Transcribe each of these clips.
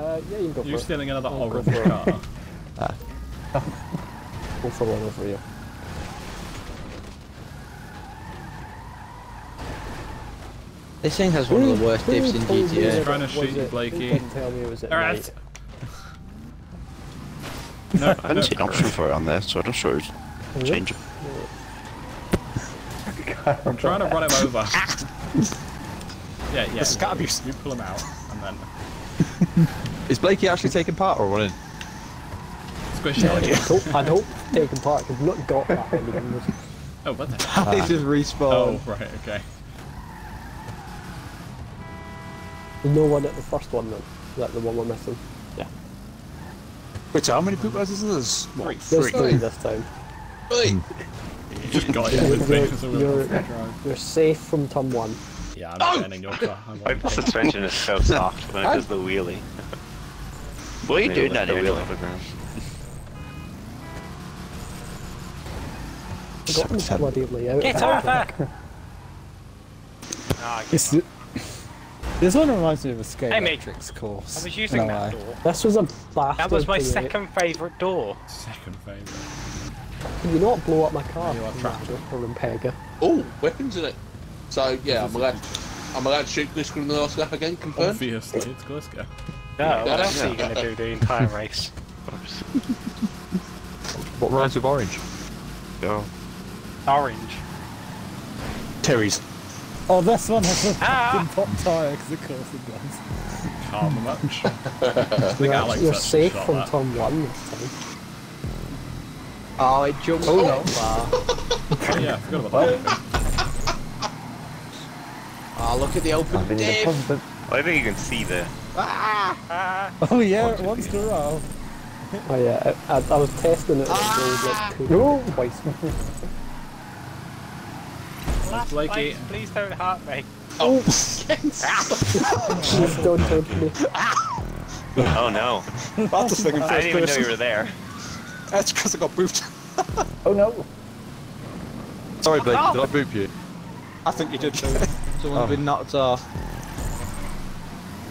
Uh, yeah, you can go You're for stealing another I'll go horrible for it. car. it. Go one over you. This thing has one of the worst Who diffs in told me GTA. that Trying to shoot was you, Blakey. Who didn't tell me it was at Alright. No, I didn't see an option for it on there, so I'm not sure. Is it? Change it. I'm trying to run him over. yeah, yeah. This has gotta You pull him out, and then Is Blakey actually taking part or running? squish him. I hope, I hope taking part because not got that many guns. Oh, what the How did just respawn? Oh, right, okay. No one at the first one then. Is that the one we're missing? Wait, so how many poop houses is this? What, There's three? three this time. You just got him with You're, me, you're, have you're safe from turn one. Yeah, I'm oh! getting in your car. I My won't. suspension is so soft when it does the wheelie. What are you Maybe doing lift down the here? wheel off. I got this bloody layout. Get over! Ah, This, this one reminds me of a Skate Hey, mate. Matrix course. I was using in that way. door. This was a bastard. That was my to me. second favourite door. Second favourite. Can you not blow up my car? You are trapped. Or Impega. Oh, weapons in it. So yeah, I'm allowed. I'm allowed to shoot Gliska in the last lap again. Confirmed. Obviously, it's Gliska. No, what Yeah. else are you going to do the entire race? What rhymes with orange? Go. Orange. Terry's. Oh, this one has a Ah! fucking pop tyre, because of course it does. Can't much. I think You're, Alex you're safe from that. turn one this time. Oh, it jumped Oh, no. Oh, yeah, I forgot about that. Oh, look at the open diff. I think you can see the. Ah! Oh yeah, it wants to roll. Oh yeah, I, I, I was testing it. Ah! It no, twice. Last Blakey. place, please don't hurt me. Oh, Please don't hurt me. Oh no! That's the thing in I first didn't even know you were there. That's because I got booped. Oh no. Sorry, Blakey, did I boop you? I think you did. Someone's been knocked off.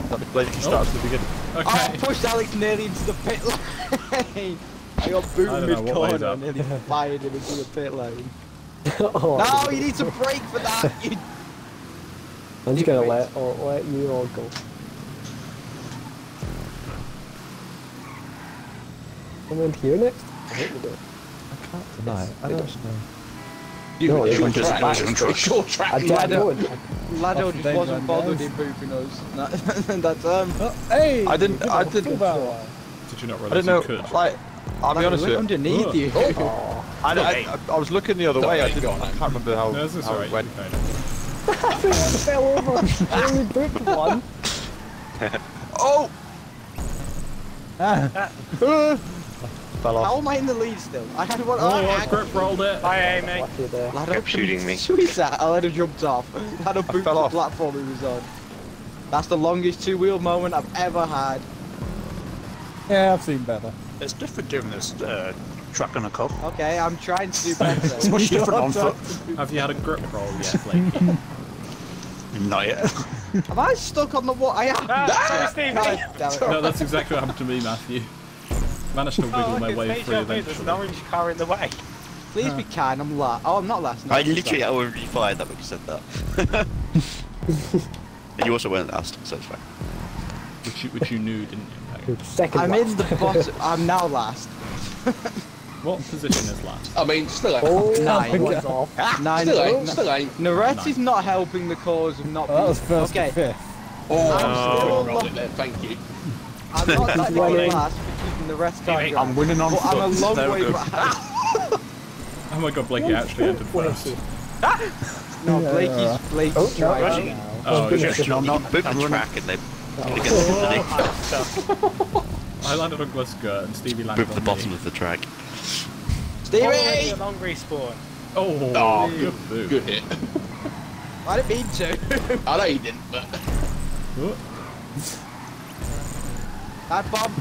That Blakey starts at the beginning. Oh, Okay. pushed Alex nearly into the pit lane. I got I booted don't mid corner and nearly fired him into the pit lane. oh, No, you need to brake for that. You... I'm just gonna let or oh, let you all go. Come in here next. I hope we do. No, I don't know. You No, it's it your was track. back. Your track. I, you I had it. Lado just wasn't bothered in booping us. That, that's um. Oh, hey! I didn't- I didn't- Did you not realize? I realize don't know, like, I'll be honest with you. underneath you. Oh, I, I, I, I was looking the other way, I, didn't, I can't remember how, No, how alright. it went. Kind. I think I fell over. I only booked one. Oh! Ah, Fell off. How am I in the lead still? I had one. Oh, I I had- grip rolled it. Bye, Amy. Lucky there. Lado Kept shooting me. Sweet that. I let him jumped off. Lado booped fell the off. platform he was on. That's the longest two wheel moment I've ever had. yeah, I've seen better. It's different doing this uh, truck on a cup. Okay, I'm trying to do better. It's much different on foot. Have you had a grip roll yet, Blakey? Not yet. Am I stuck on the what? I am. Ah, Stevie! God no, that's exactly what happened to me, Matthew. Managed to oh, wiggle Oh, my way through vu. There's an orange car in the way. Please be kind. I'm last. Oh, I'm not last. no, I I'm literally last. already fired that when you said that. and you also weren't last, so it's fine. Which you, which you knew, didn't you? Peg? Second I'm last. in the bottom. I'm now last. What position is last? I mean, still ain't. Oh, Nine. one's off. Ah, nine. Still ain't. N- Still ain't. Naret is not helping the cause of not Well, that was being. first okay, to fifth. Oh, I'm I'm still still roll it. Thank you. I'm not technically last for keeping the rest Stevie, time. I'm winning on But I'm a long There way go. back. Oh my god, Blakey actually entered first. No, Yeah, Blakey's alright. Blakey's Oh, no, driving no. now. Oh, goodness. okay. No, You no, can boot I'm the running. track and they oh. they get underneath. I landed on Gliska and Stevie landed Boot on the bottom me. of the track. Already Stevie! a long respawn. Oh, Oh, good boot. Good hit. I didn't mean to. I know you didn't, but Oh, That bomb.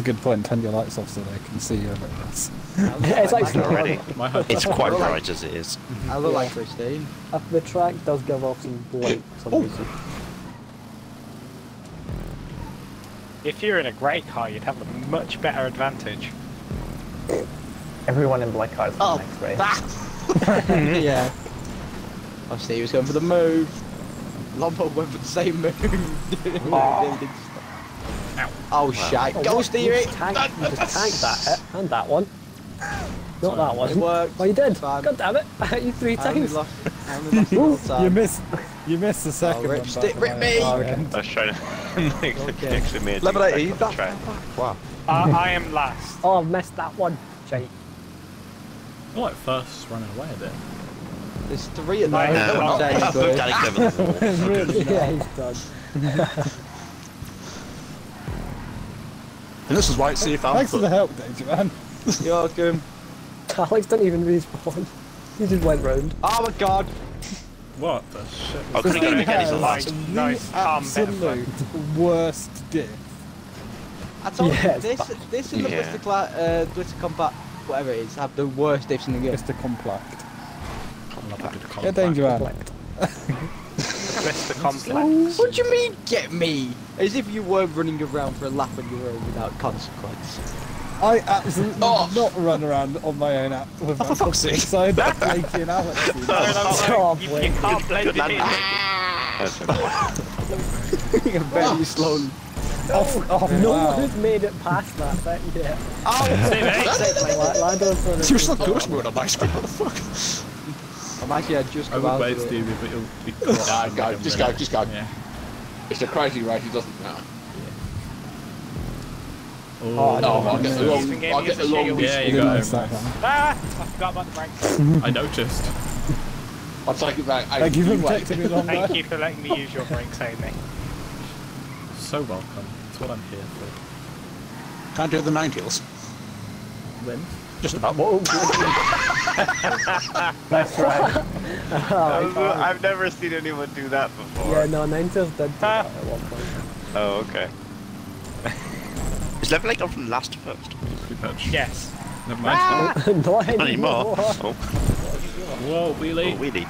It's a good point. Turn your lights off so they can see you a bit less. It's actually Already. my head. It's quite bright as it is. I look Yeah. like Christine. Uh, The track does give off some light some Oh. If you're in a great car, you'd have a much better advantage. Everyone in black cars for Oh, the next race. that. yeah. Oh, he was going for the move. Lombo went for the same move. oh, Oh, shite. Oh, Go, what? Stevie. You tank, you just tanked that hit, and that one. Not that one. It worked. Oh, you did. Fine. God damn it! I hit you three I only times. lost, I only lost the time. You missed. You missed the second oh, rip one. stick, rip me! Oh, Oh, okay. I was trying to make Okay. actually made Level it 80, back that, on track. wow. I, I am last. Oh, I missed that one. Shite. Oh, I like first running away a bit. There's three at the Right. moment. No, No I've any good. got it over the wall. yeah, he's done. And this is why it's safe Thanks for the help, Danger Man. You're welcome. Alex didn't even respawn. He just went round. Oh my god. What the shit? I couldn't get him again, he's the Nice, last. nice, calm bit. Absolute worst diff. I told Yeah, you, it's this, this and the Yeah. Blista, Cla- uh, Blista Compact, whatever it is, have the worst diffs in the game. Mr. Compact. Yeah, Yeah, Danger Man. Blister complex. What do you mean, get me? As if you were running around for a lap on your own without consequence. I absolutely Oh. not run around on my own app with oh, my consequence. I had Blakey and Alex. do that. Oh, you, boy. you can't blend it in. That's okay. Very slowly. Off, oh, off, oh, No wow. one has made it past that bit yet. Oh, Except my la- Lando for the. Ghost mode on my screen. What the fuck? I'm actually, I just I would out wait, of it. Stevie, but you'll be Nah, go, just go, just go. Yeah. It's a crazy race, it doesn't matter. Oh, Oh, no. I'll get the long, Using I'll get the long shield. Yeah, you Didn't got miss him. Ah, I forgot about the brakes. I noticed. I'll take it back. Hey, Thank you for protecting me longer. Thank you for letting me use your brakes, Amy. So welcome. That's what I'm here for. Can't do the nine tails. Win. Just about. Nice try. Oh, I've never seen anyone do that before. Yeah, no, Ninetales did do that at one point. Oh, okay. Is level 8 on from last to first? Good patch. Yes. Never mind. Not Not anymore. anymore. Oh, Whoa, oh wheelie.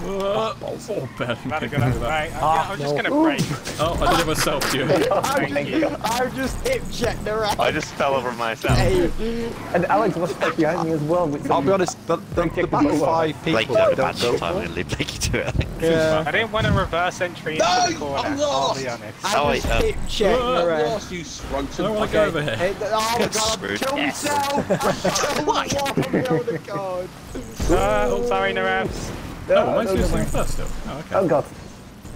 Oh, bad. Not a good into that. Right, I'm, Ah, I'm just gonna brake. Oh, I did it myself, you. You. I'm just hip checked around. I just fell over myself. Hey, And Alex was stuck behind me as well. I'll be honest, the, the, the back five Blake people a don't bad go time and leave Blakey to it. yeah. I didn't want to reverse entry into No, the corner, I'm I'll be honest. I'm Oh, just wait, uh, hip checked uh, around. Lost, you I don't want to go over here. Hey, oh my god, Screwed. killed myself! I've killed myself! Oh my god. Uh, oh, sorry, Narabs. Oh, No, am I no, supposed to no, swing first still? Oh, okay. Oh god.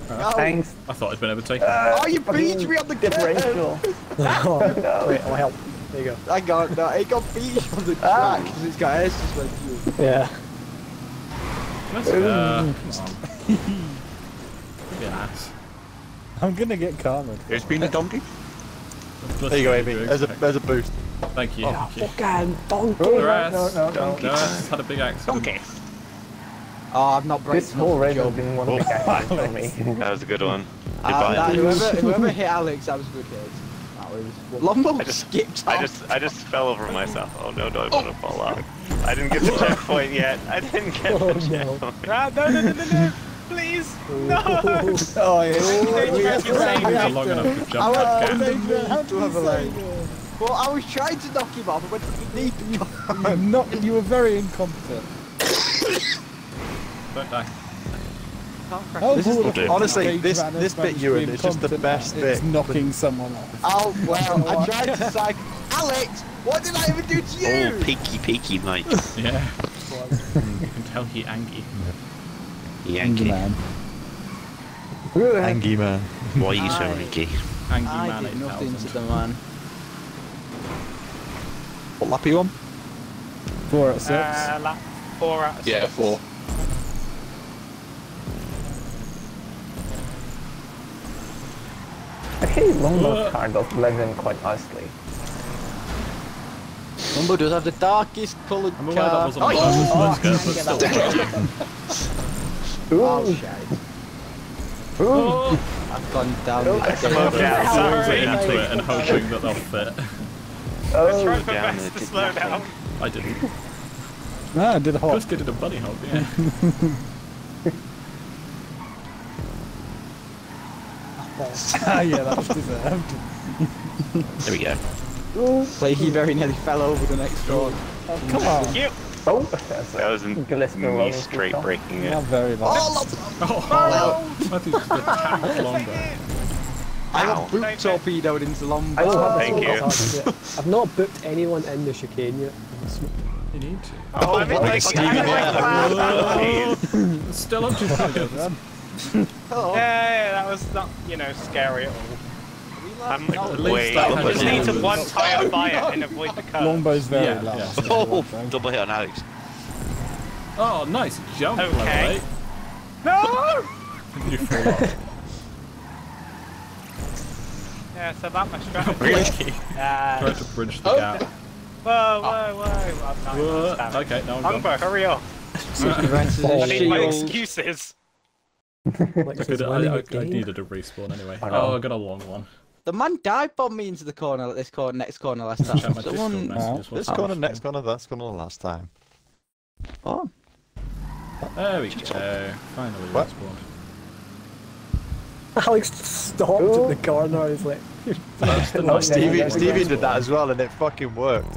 No. Thanks. I thought I'd been able to take it. Oh, you beat me on the curve! Differential. Oh, no. wait, I'll help. There you go. I got, no, it got beat on the Ah. track because it's got air suspension. Yeah. Let's uh, come on. Be an ass. I'm gonna get karma. It's been a donkey. There There you go, Amy. There's a, there's a boost. Thank you. Oh, thank you. fucking donkey. Your No, no, no, no. No, had a big accident. Donkey. Oh, I've not braked This whole enough race to has jump. been one big accident for me. That was a good one. Uh, Goodbye. that, whoever, whoever hit Alex, that was a good hit. That was... Lombo I just- skipped I off. just I just fell over myself. Oh no, don't want to fall off. I didn't get the checkpoint yet. I didn't get Oh, the no. checkpoint. Ah, no, no, no, no, no. Please. No. Oh yeah. Dangerous, you saved It's me. long enough to I jump was that thinking gap. to have a lane. Well, I was trying to knock him off, but you need to You're not, you were very incompetent. Don't die. How This is- would honestly, this- this bit, managed to Ewan, is just the best at it's bit. knocking someone off. Oh, well, I tried to psych... Alex, what did I even do to you? Oh, peaky, peaky, mate. Yeah. you can tell he angry. Yankee. Man. Angie man. Why are you so Aye. rinky? Angry I man did nothing to the man. What lap are you on? Four out of six. Uh, lap four out of Yeah, six. four. Actually, Lombo's Uh. car does blend in quite nicely. Lombo does have the darkest coloured I'm aware that car. wasn't a bonus skirt, but still. Oh, Ooh, shit. Oh, I've gone down Oh, the I Slow stairs. down, throws into it and hoping that they'll fit. I oh, tried my down best it to did slow nothing. down. I didn't. Ah, I did a hop. Just did a bunny hop, yeah. Ah, yeah, that was deserved. There we go. Blakey very nearly fell over the next corner. Oh, come on. You. Oh, That wasn't Glister me rolling straight through breaking Not it. very much. Oh, I think just attacked Lombo. I got boot torpedoed into I Lombo. don't have a Thank single you. I've not booked anyone in the chicane yet. You need to. Oh, I'm in like, I'm in like the last place. Still up to target. Yeah, yeah, that was not, you know, scary at all. I'm At like least way. that I just need to one tire fire and avoid the curve. Longbow's very Yeah, last. yeah. Oh, double hit on Alex. Oh, nice jump, Okay. Lombo. No! You fall off. Yeah, so that my strategy. Blakey Uh, tried to bridge the Oh. gap. whoa, whoa, whoa. I'm not Whoa. Okay, now I'm gone. Humber, hurry up. I need my excuses. Like I, could, I, I, I needed a respawn anyway. I. Oh, I got a long one. The man dive bombed me into the corner at this corner, next corner last time. Check my Discord Someone. messages. This what's corner, next corner, that's corner, last time. Oh. There we go. Finally What? respawned. Alex stopped at the corner. He's like, No, Stevie, yeah, Stevie did that as well, and it fucking worked.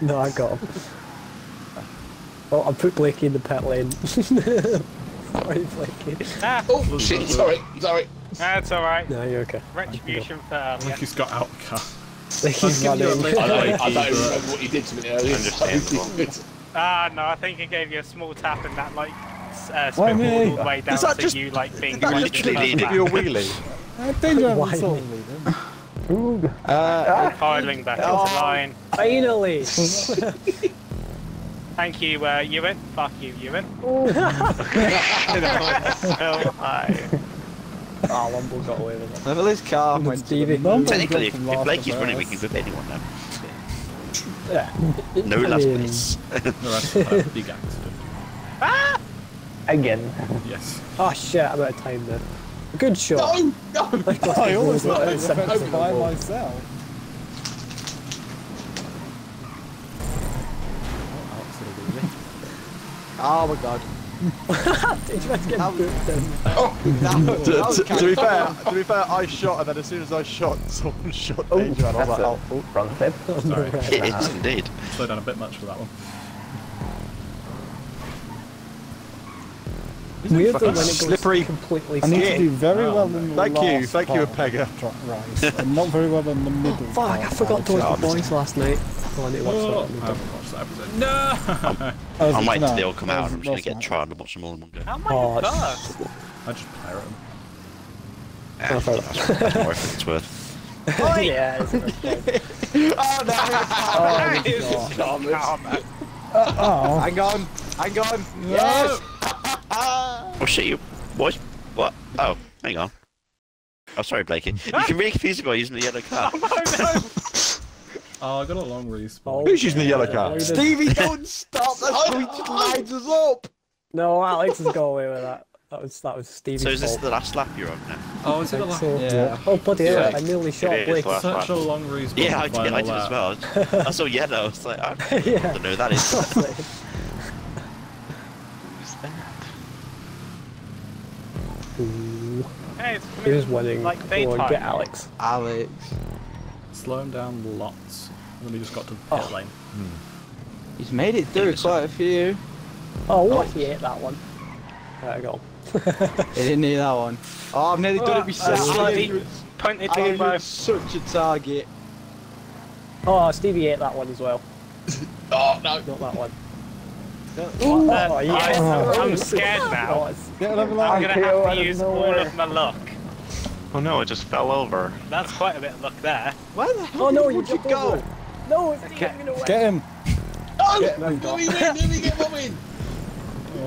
no, I got him. Well, oh, I put Blakey in the pit lane. Sorry, Blakey. Ah, Oh shit! Sorry, sorry. that's alright. No, you're okay. Retribution for earlier. Blakey's got out the car. Blakey's giving you running. I don't, I don't even remember what you did to me earlier. Understandable. Ah, no, I think it gave you a small tap and that, like, s- uh, spin all the way down Is that to just- you, like, being That right literally in did the you wheelie. I think I'm Why sort me? of leading. Ooh. Uh, Filing back into line. Finally! Thank you, uh, Ewan. Fuck you, Ewan. So high. Ah, Lumble got away with it. level his car Come went Stevie. Longbow Technically, if, got from if last Blakey's running, we can first. whip anyone now. Yeah. No last place. The rest of a big accident. Again. Yes. Oh shit, I'm out of time then. Good shot. No, no. I always Well, got it's it by myself. Oh my god. Did you guys get That was- booked? That was, To, that was to, kind to be fair, to be fair, I shot, and then as soon as I shot, someone shot Oh, Danger, and I was that's like, a oh, oh, front flip. Sorry. It is uh, indeed. Slow down a bit much for that one. Weirdly, fucking when it goes slippery completely I need to do very Oh, well um, in the Thank you, last thank you, part Pega. of the track race, and not very well in the middle. Fuck, part I forgot to the watch the boys last night. Oh, I need to watch Oh, that. I haven't watched that episode. No! Is it I'm waiting till they all come out, and I'm just gonna get night. tried and watch them all in one go. How am I Oh, first? I just pirate them. Yeah, Oh, that's, that's more if it's worth. Oh, yeah, it's okay. Oh no! Oh, God. Damn it. Oh, oh, Hang on! Hang on! Yes! Oh shit, you. What? What? Oh, hang on. Oh, sorry, Blakey. You can really confuse me by using the yellow car. Oh, Oh, I got a long respawn. Oh, Who's using the yellow yeah, car? Stevie, don't stop! That's how he just lines us up! No, Alex has got away with that. That was that was Stevie's So is this fault. the last lap you're on now? Oh, is it a think long? so. Yeah. Oh bloody hell! Yeah. I nearly shot Blake. last Such a lap. long respawn. Yeah, I for did, I did as well. I saw yellow. I was like, I don't know who that is. Ooh, Hey, it's Who's winning? Like Go on, daytime. get Alex. Alex. Slow him down lots. And then we just got to the pit Oh. lane. He's made it through quite a few. Oh, what? He ate that one. There we go. He didn't need that one. Oh, I've nearly done it myself. Uh, I bloody am punted I to you am both. such a target. Oh, Stevie ate that one as well. Oh no. Not that one. Uh, Oh, yeah. I'm, I'm Oh, scared Oh, now. it's- get level I'm gonna have to use all of my luck. Oh no, it just fell over. That's quite a bit of luck there. Where the hell Oh no, you would you jumped go? over. No, it's taking away. Get him. Oh, Get let him. me win. Let me get my win.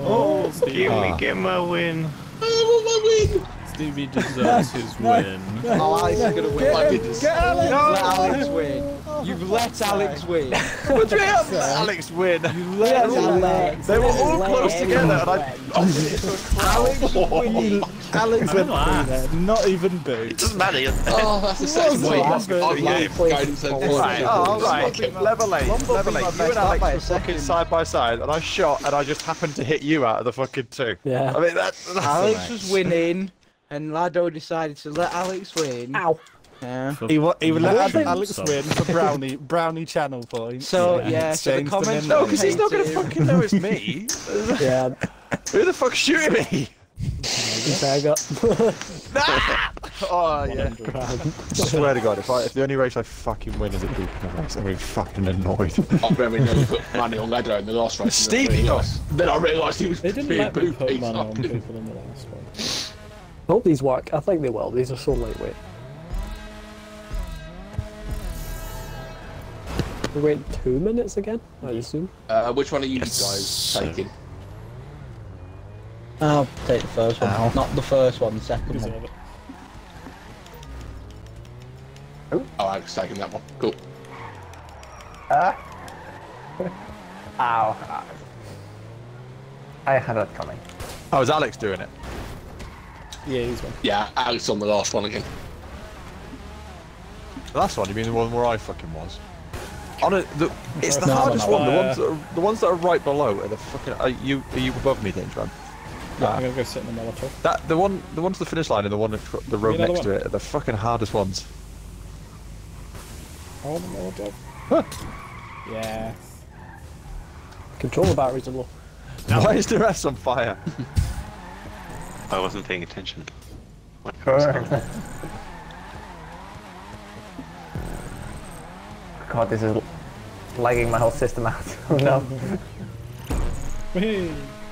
Oh, Give Stevie. me, give me ah. a win. I want my win. Stevie deserves his win. Oh, Alex is gonna win. I Get him. Get Alex. Let Alex win. You've let Alex win. What do you have? Alex win. You let Alex. They were all close together, and I. Oh. Alex win. Alex Went win. through there, not even It doesn't matter. Oh, that's the second Wait, time. that's I've good. going to Right. Oh, right. Lumbo- Level eight, level eight. You and Alex were fucking side by side, and I shot, and I just happened to hit you out of the fucking two. Yeah. I mean, that's. that's Alex was winning, and Lado decided to let Alex win. Ow. Yeah. He, wa- he would I let think Alex so. win for brownie brownie channel points. So and yeah, so the exchange comments. No, because he's not gonna painted- fucking know it's me. Yeah, Who the fuck's shooting me? Sega. Oh yeah. I swear to God, if I if the only race I fucking win is a Buchan race, I'm gonna be fucking annoyed. I very nearly put money on Lado in the last race. and then Stevie realised- Then I realised he was They didn't being let me put money on people in the last one. Hope these work. I think they will. These are so lightweight. We wait two minutes again, I assume. Uh, which one are you Yes, guys taking? I'll take the first one. Ow. Not the first one, the second one. Deserve it. Oh, Alex taking that one. Cool. Ah. Ow. Ah. I had that coming. Oh, is Alex doing it? Yeah, he's one. Yeah, Alex on the last one again. The last one, you mean the one where I fucking was? On a, the, it's the No, no, hardest one. The uh, ones that are, the ones that are right below are the fucking. Are you are you above me, Danger Man? Yeah, Ah. I'm gonna go sit in the Molotov. That the one the one to the finish line and the one the road another next to it are the fucking hardest ones. Oh, the Molotov. Yes. Controller batteries are low. Why is the rest on fire? I wasn't paying attention. What God, this is lagging my whole system out. Oh no. Whee!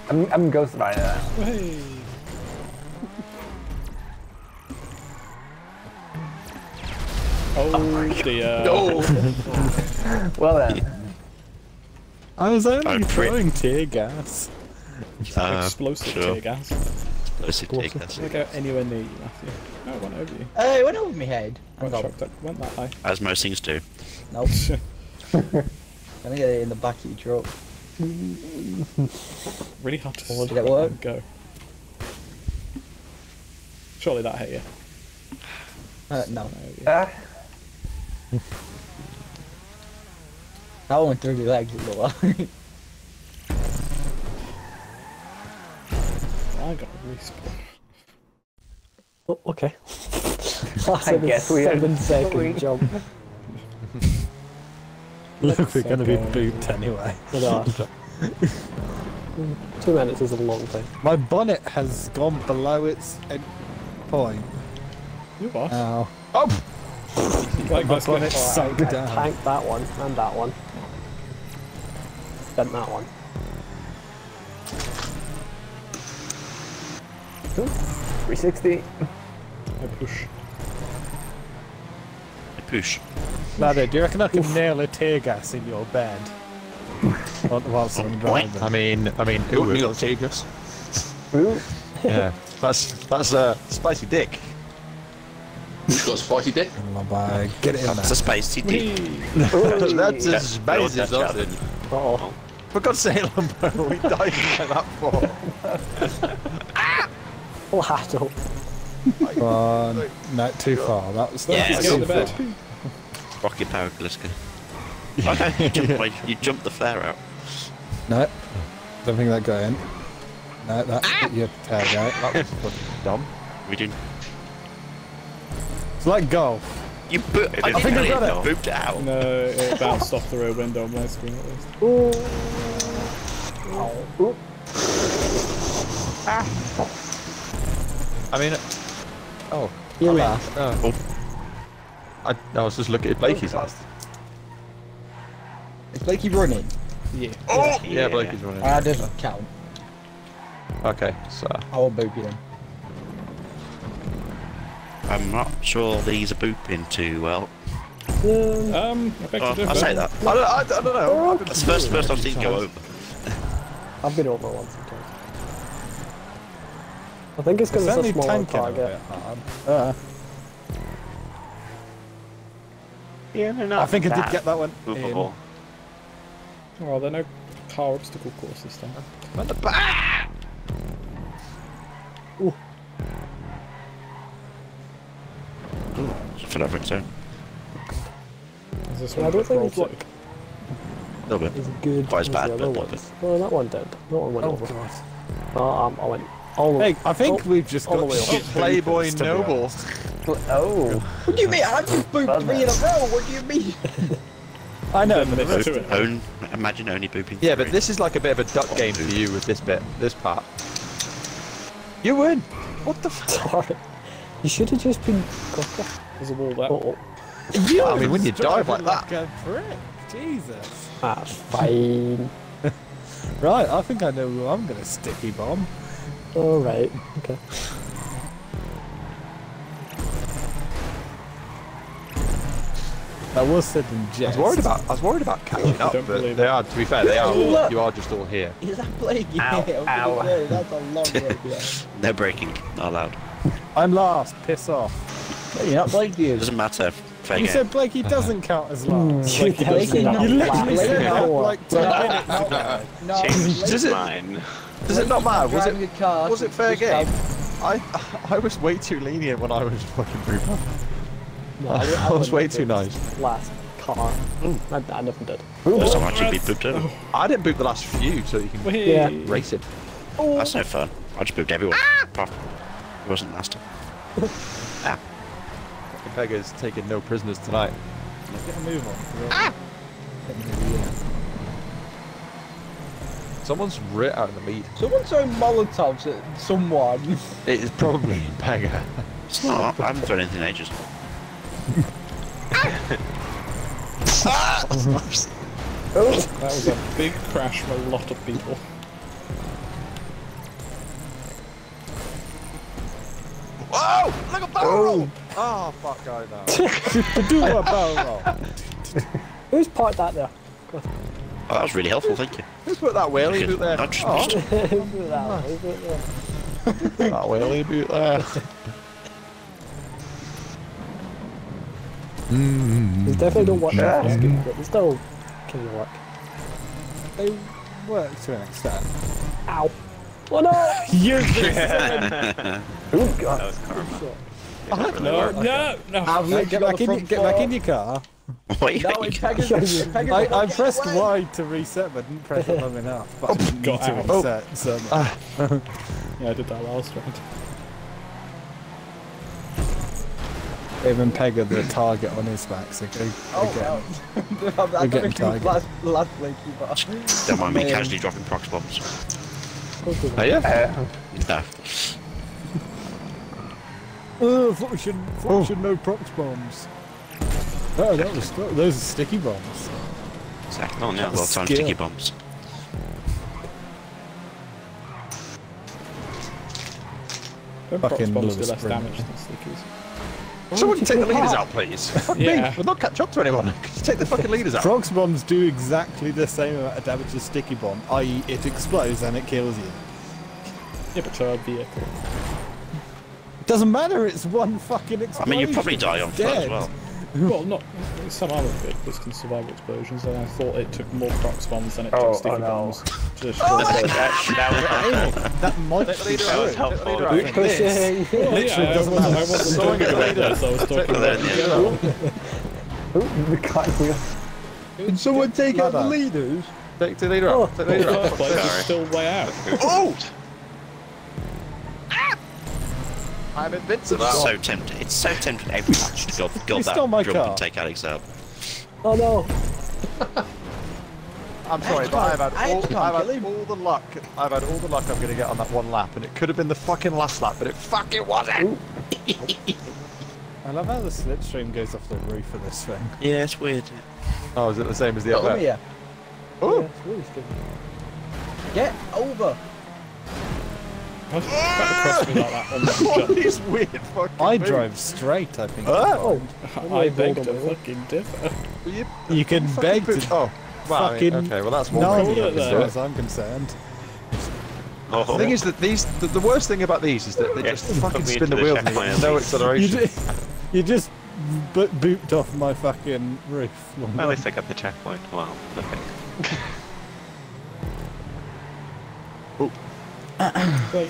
I'm, I'm ghost right now. Whee! Oh dear. Oh, Well then. I was only I'm throwing tear gas. Uh, Explosive sure. tear gas. Explosive take that. Did I go anywhere near you, Matthew? No, it went over you. Hey, it went over my head. Went, Hang on. shocked went that high. As most things do. Nope. Gonna get it in the back of your truck. Really hard to Did it work? go. Surely that hit you. Uh, no. No, you- Ah. That one went through my legs, it looked like. I got a respawn. Oh, okay. I guess we are seven second jump. Look, we're gonna be Second. Uh, booped anyway. Two minutes is a long time. My bonnet has gone below its end point. You what? Oh. oh! like My this bonnet bit- sunk down. Tank that one and that one. Dent that one. 360. I push. I push. Ladder, do you reckon I can nail a tear gas in your bed? Whilst I'm driving. I mean, I mean, you ooh, got Tigers. Ooh. yeah, that's that's a uh, spicy dick. Who's got a spicy dick? In my bag. Get it in That's a spicy dick. That's Yeah, a spicy that's sausage. Uh-oh. For God's sake, Lambo, we died like that for. Lado. One. No, too far. That was Yeah, Get in the bed. Rocket power Gliska. Oh no, you jumped, you jumped the flare out. No. Don't think that got in. No, that hit your tag out. That was fucking dumb. We didn't. It's like golf. You bo- It I think I got it. dull. Booped it out. No, it bounced off the rear window on my screen at least. Ooh. I mean, oh, You I mean, laugh. uh, I, I was just looking at Blakey's last. Is Blakey running? Yeah. Yeah, Blakey's running. That doesn't count. Okay, so I won't boop you then. I'm not sure these are booping too well. Um, um oh, I'll say that. I don't, I, I don't know. That's the first, first I've seen go over. I've been over once or twice. I think it's because it's Certainly a smaller tanking a target. bit hard. Uh, Yeah, they're not I think I did get that one in. movable. Oh, there are no car obstacle course this time. For over its own. Is this Yeah, I don't think it's like A little bit. as good Quite as as bad, the but a little ones. No, that one did. That one went Oh over. god. Oh, um, I went All the Hey, I think Oh, we've just got the way shit Playboy boopers, to be Noble. Honest. Oh. What do you mean? I just booped three in a row. What do you mean? I know, Then but there's it's- two. Own, imagine only booping. Yeah, but this is like a bit of a duck game for you with this bit, this part. You win. What the fuck? Sorry. You should have just been quicker. There's a wall there. Oh, oh. I mean, when you dive like that. like a prick. Jesus. that's fine. Right, I think I know who I'm gonna sticky bomb. Alright, okay. That was said in I was worried about. I was worried about catching up, don't but they it. are. To be fair, they are. Look. You are just all here. Is that playing? Yeah, Ow, I'm ow. gonna that's a long way. Yeah. No breaking, not allowed. I'm last. Piss off. You're not playing you. Doesn't matter. Fair You game. said Blakey doesn't uh-huh. count as last. You Like, he does said now. that You literally last said that before. like 10 minutes ago. No, Does it- mind. Does it not matter? Was it? car. Was it fair game? I I was way too lenient when I was fucking Rupert. No, I, I, was way too nice. Last car. I, I never did. There's not actually been booped over. I didn't boot the last few, so you can Whee! Yeah. race it. That's no fun. I just booped everyone. Apart from- It wasn't last time. Pega's taking no prisoners tonight. Get a move on. Ah! Someone's writ out in the lead. Someone throwing molotovs at someone. It is probably Pega. It's not. I haven't thrown anything in ages. That was a big crash for a lot of people. Whoa! Look at barrel oh. roll! Oh fuck, I know. To do a barrel roll. Who's parked that there? Oh, that was really helpful, thank you. Who's put that whaley boot there? I just- Oh, just- put that? Who's put that? that whaley boot there. Mm-hmm. There's definitely no work Yeah. yeah. good, but there's still kind of work. They work to an extent. Ow! Oh no! You Oh god. That was karma. No, no, no. I've Get literally got back, in, front get back in your car. Wait, No, wait, it's Pega's. Pega's I, I pressed. Y to reset, but didn't press it long enough. But oh, I didn't got need to out. reset. So oh. Yeah, I did that last round. Even Pega the target on his back. So go, Oh, again. no. I'm We're getting not targeted. last, last Blakey, but don't mind me Um, casually dropping prox bombs. Oh yeah? Uh, No. Oh, I thought we should, we should know prox bombs. Oh, that was those are sticky bombs. Exactly. Oh, no, well, time sticky bombs. Prox Fucking bombs do less damage than stickies. Someone take the leaders out, please. Fuck Yeah. me. We'll not catch up to anyone. Just take the fucking leaders out. Prox bombs do exactly the same amount of damage as sticky bomb, i.e., it explodes and it kills you. Yeah, but so a vehicle. Doesn't matter. It's one fucking explosion. I mean, you probably die on It's as well. Well, not some armored vehicles can survive explosions, and I thought it took more prox bombs than it Oh, took sticky oh no. bombs to destroy them. Oh, that, that That might Take be That was helpful. Take the. Pushing! Well, Literally yeah, doesn't wasn't, I wasn't talking about this, I was talking about leader. oh, the cartwheel. Can someone take out the leaders? Take the leader out. Oh. Take the leader First out. place is Sorry. still way out. Oh! Ah! I'm invincible. It's so tempting. It's so tempting every match to go, go You that stole jump car. and take Alex out. Oh no! I'm sorry, but I've had, all, can't I've had all the luck. I've had all the luck I'm going to get on that one lap, and it could have been the fucking last lap, but it fucking wasn't. I love how the slipstream goes off the roof of this thing. Yeah, it's weird. Oh, is it the same as the Come other? here. Oh, Yeah, it's really stupid. Get over. Why did you across me like that on the what jump? these weird fucking I moves? drive straight. I think. Oh, I beg to Rolled away. fucking differ. You, You can fucking beg to Oh, well, I mean, fucking okay, well that's one no, way Hold to it do as far as I'm concerned. Oh, The thing is that these, the, the worst thing about these is that they Yeah, just fucking spin the the wheels and checkpoint you at no least. You, acceleration. you just bo- booped off my fucking roof. Well, at least I got the checkpoint. Wow. Okay.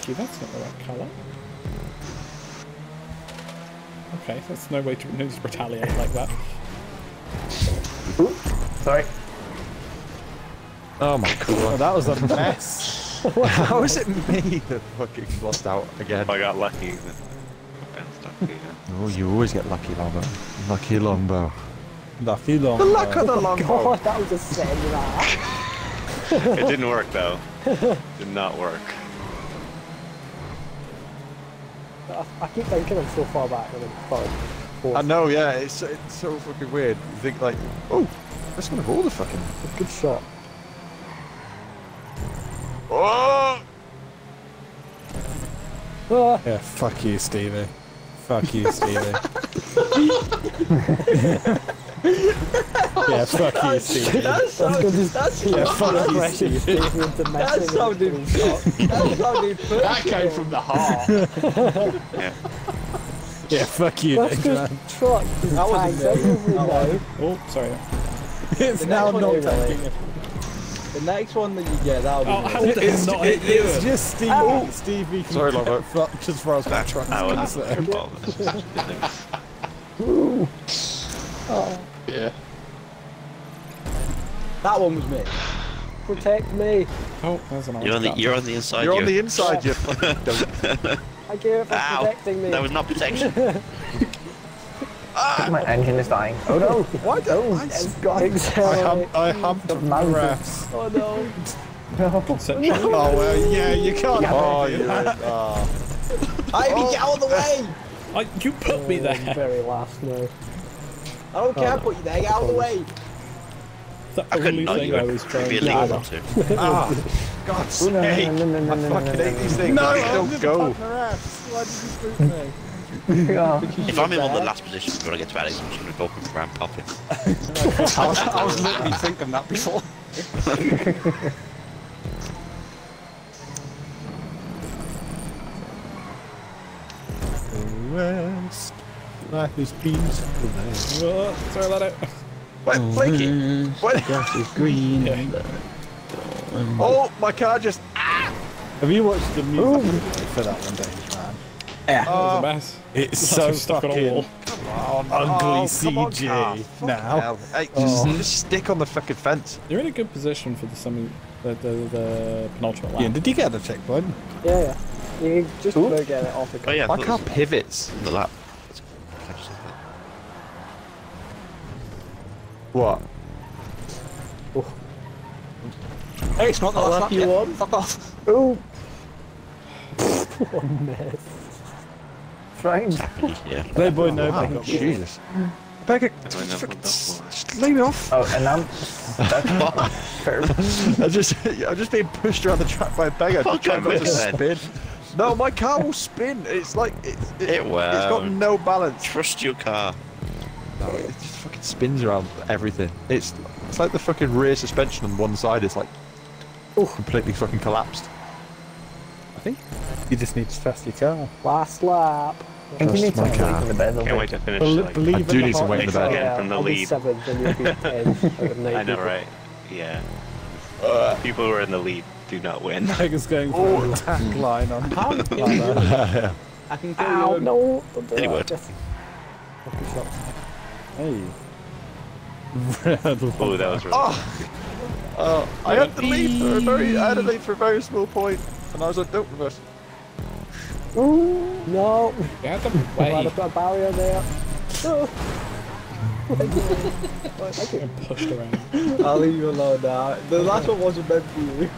you. that's not the right colour. Okay, that's no way to just retaliate like that. Sorry. Oh my Oh, god. that was a mess. How is it me that fucking lost out again? I got lucky. but Ben's lucky, yeah. Oh, you always get lucky, Longbow. Lucky Longbow. Lucky long. The luck of the oh Longbow. God, that was a setting that. It didn't work though. Did not work. I, I keep thinking I'm so far back and I'm third. Fourth. I know, yeah, it's, it's so fucking weird. You think like, oh, that's gonna have all the fucking. Good shot. Oh! Ah, Yeah, fuck you, Stevie. Fuck you, Stevie. yeah, fuck you, Stevie. That sounded, that Yeah, fuck you, pressure Stevie. Stevie into that sounded, that sounded That came from the heart. Yeah, fuck you, Nick, man. truck That wasn't tanks me. everywhere That now. Oh, sorry. It's The now next one not you tanking really- it. The next one that you get, that'll be Oh, me. how It's, not it, you? it's just Stevie. Stevie can Sorry, get Longbow. fucked as far as my truck is concerned. well, oh, Yeah. That one was me. Protect me. Oh, there's an You're on the you're on the inside. You're on the inside, you fucking don't. I gave it for Ow! protecting me. That was not protection. My engine is dying. Oh no! Why don't I? It's I, accelerate. hum, I humped the mountain. Oh no. No. Conceptual. Oh well, yeah, you can't. Oh, do yeah. that. ah. Ivy, get out of the way! I, you put me Oh, there. I'm very last now. I don't care, put you there, get out of the way! The I couldn't only know thing you I were was trying really to illegal do. to. ah. God's Oh, sake. no, no, no, I no, no, fucking hate these things. No, I'm don't go. pump the refs. Why did you spook me? Yeah. If I'm in one of the last positions when I get to Alex, I'm just going to go up and round pop him. I was, I was literally thinking that before. West. Life is peaceful. Oh, sorry about it. Wait, Blakey. What? Grass is green. Yeah. Oh, my car just. Ah! Have you watched the music video for that one, Dave, man? That was a Oh, mess. It's That's so stuck on a wall. fucking on. ugly oh, come on, CG now. Hey, just, Oh. just stick on the fucking fence. You're in a good position for the semi, the the, the penultimate Yeah, lap. did you get the checkpoint? Yeah, yeah. You can just about get it off the Oh yeah, I My thought car pivots. on the lap. Can I just? What? Hey, it's not the last lap lucky yet. one. Fuck off. Oh! what a mess. Strange. Yeah. Playboy no Wow. Jesus. Beggar, I know just, what fucking- that was. just lay me off. Oh, and now that's fair. I just, I'm just being pushed around the track by a beggar. Fuck, trying I not to missed spin. No, my car will spin. It's like it's, it, It It's got no balance. Trust your car. No, it just fucking spins around everything. It's it's like the fucking rear suspension on one side is like oh completely fucking collapsed. I think you just need to test your car. Last lap. I think you need Trust my some weight car. in the bed. Can't wait to finish. Bel- like, believe I do need to wait weight in the mix. bed. Again, from the I'll be lead. seventh you'll be ten out of nine I know, right? Yeah. People who are in the lead do not win. Mega's going for a attack line on like that. I can kill Ow, you. no! Don't do Anyway. that. Just fucking shot. Hey. Oh, that was really. Oh, oh I had to leave for a very, I had to leave for a very small point, and I was like, don't reverse. Ooh, no! You had to I'm glad I wait. a barrier there. No! I could Pushed around. I'll leave you alone now. The last one wasn't meant for you.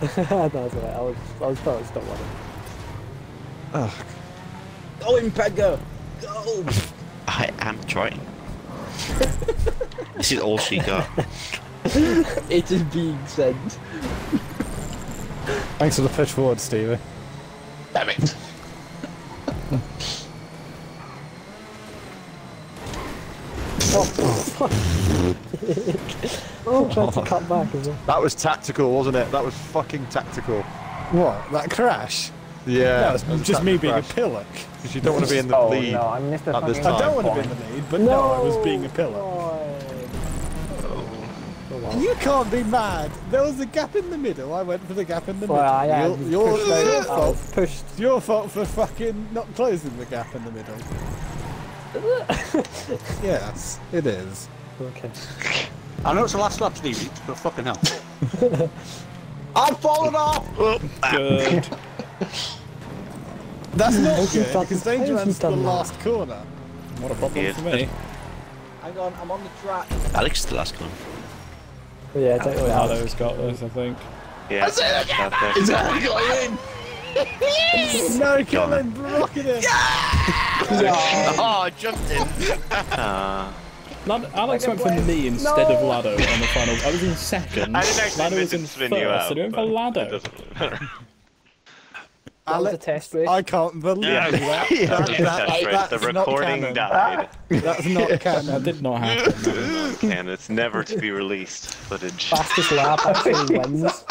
no, it's alright. I was, I was trying to stop one. Ugh. Go in, Pegger! Go! I am trying. this is all she got. It is being sent. Thanks for the push forward, Stevie. Damn it. Oh, tried to cut back as well. That was tactical, wasn't it? That was fucking tactical. What? That crash? Yeah. No, it's just me being a pillock. Because you don't want to be in the Oh lead. no, I missed the at this fucking I don't want to be in the lead, but no, I was being a pillock. Oh, You can't be mad. There was a gap in the middle. I went for the gap in the well, I middle. had Your, your, pushed your I fault. pushed. Your fault for fucking not closing the gap in the middle. yes, it is. Okay. I know it's the last lap, Stevie, but fucking hell. I've fallen off! Oh, ah. Good. That's not How's he good done- because how's Danger Man's the done that? last corner. What a problem Yeah. for me. Hang on, I'm on the track. Alex is the last one. Yeah, don't worry. Alex. Lado's got this, I think. Yeah. That's it. Is that how you got in? No, Colin, rocket him! Oh, I jumped in. Uh, Lad- Alex went for me instead of Lado on the final. I was in second. I didn't actually Lado was in spin first, you out. and he went for but Lado. It doesn't. That was a test race. I can't believe Yeah. that. Yeah, that, that's that- right. that's The not recording canon. died. That's not That canon. did not happen. and it's never to be released footage. Fastest lap actually wins.